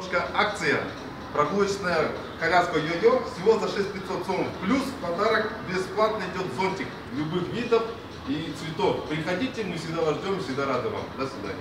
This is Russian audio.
Немножко акция. Прогулочная коляска йо-йо всего за 6500 сом. Плюс в подарок бесплатно идет зонтик любых видов и цветов. Приходите, мы всегда вас ждем, всегда рады вам. До свидания.